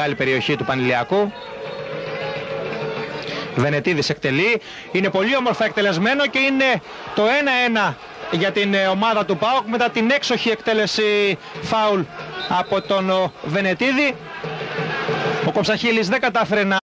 Άλλη περιοχή του Πανηλιακού. Βενετίδης εκτελεί. Είναι πολύ όμορφα εκτελεσμένο και είναι το 1-1 για την ε, ομάδα του ΠΑΟΚ μετά την έξοχη εκτέλεση φάουλ από τον ε, Βενετίδη. Ο Κοψαχίλης δεν κατάφερε να